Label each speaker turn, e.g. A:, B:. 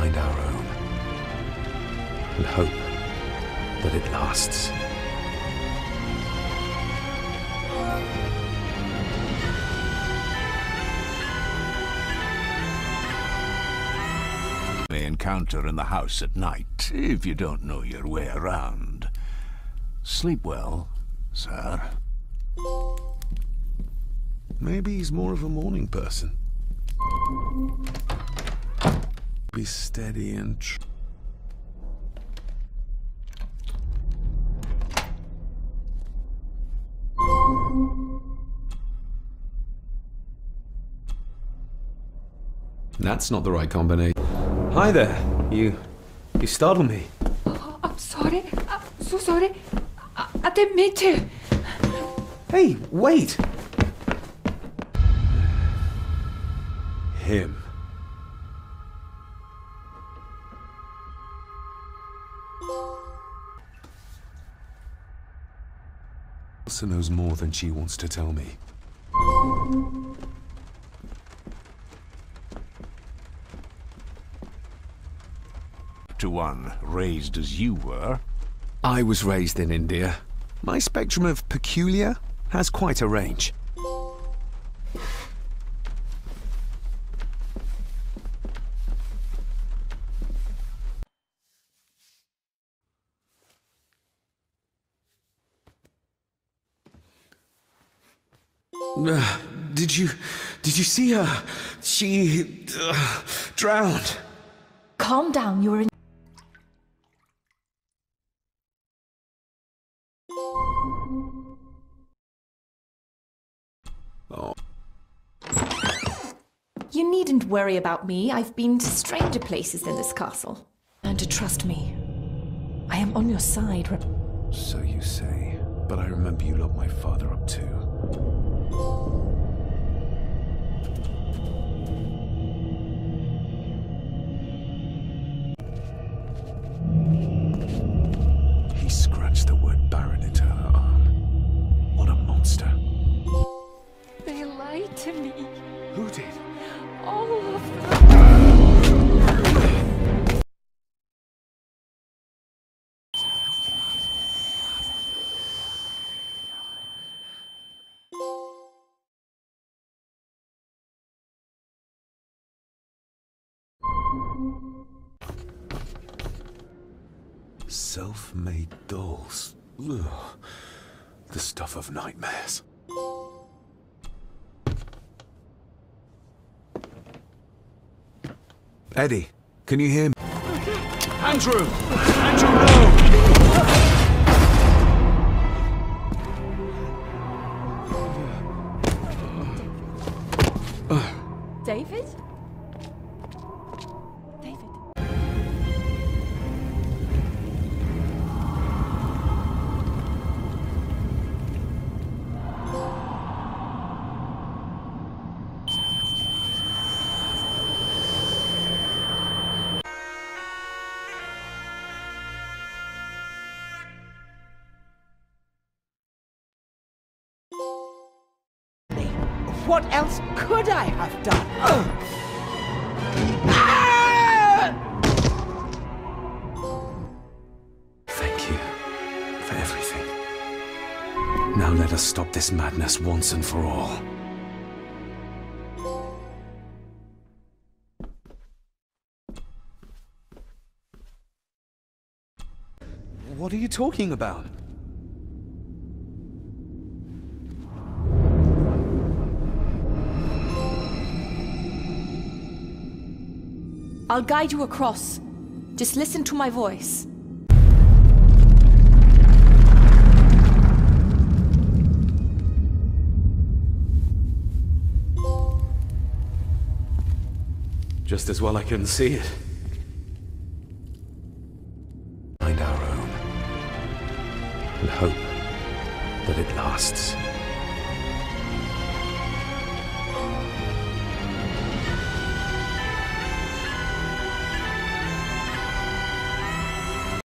A: Find our own. And hope that it lasts.
B: may encounter in the house at night, if you don't know your way around. Sleep well, sir.
A: Maybe he's more of a morning person. Be steady and tr- That's not the right combination. Hi there. You... you startled me.
C: Oh, I'm sorry. I'm so sorry. I, I didn't mean to.
A: Hey, wait! Him. Elsa knows more than she wants to tell me.
B: To one raised as you were,
A: I was raised in India. My spectrum of peculiar has quite a range. Uh, did you did you see her? She uh, drowned.
C: Calm down. You're in.
A: Oh.
C: You needn't worry about me. I've been to stranger places than this castle. And to trust me. I am on your side. Re-
A: So you say, but I remember you locked my father up too. He scratched the word Baron into her arm. What a monster.
C: They lied to me.
A: Who did?
C: All of them.
A: Self-made dolls. Ugh. The stuff of nightmares. Eddie, can you hear me?
B: Andrew! Andrew, no!
C: David? David.
D: What else could I have done?
A: Thank you for everything. Now let us stop this madness once and for all. What are you talking about?
C: I'll guide you across. Just listen to my voice.
A: Just as well I couldn't see it. Find our own. And hope that it lasts.